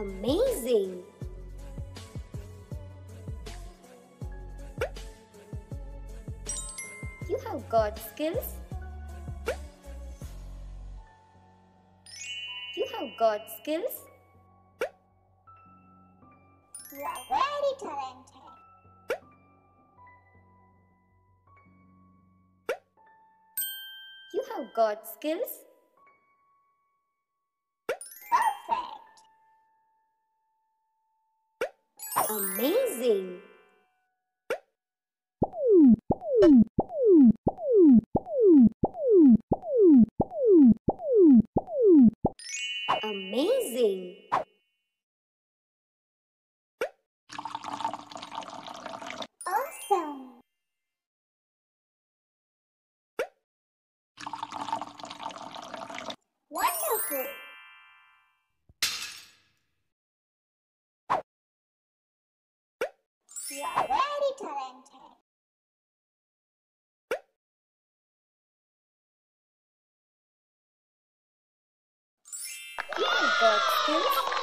amazing! You have God skills. You have God skills. You are very talented. You have God skills. Amazing. Have got skills.